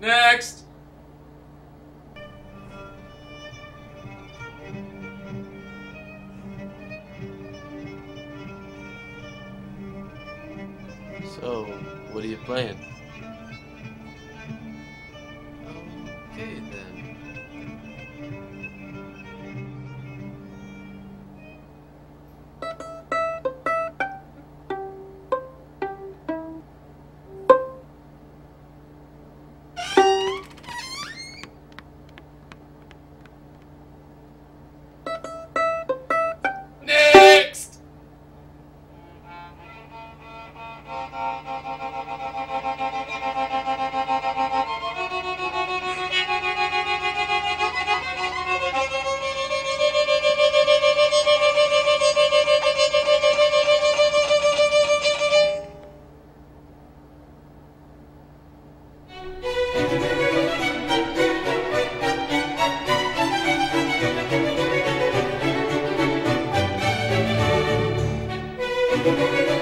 Next! So, what are you playing? Música